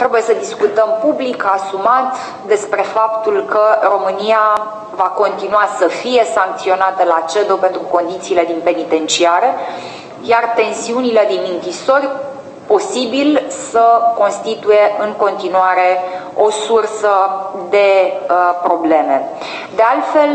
trebuie să discutăm public, asumat, despre faptul că România va continua să fie sancționată la CEDO pentru condițiile din penitenciare, iar tensiunile din închisori posibil să constituie în continuare o sursă de uh, probleme. De altfel,